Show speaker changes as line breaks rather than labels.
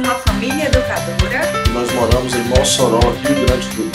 uma família educadora.
Nós moramos em Mossoró, Rio Grande do Norte.